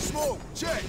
Smoke, check.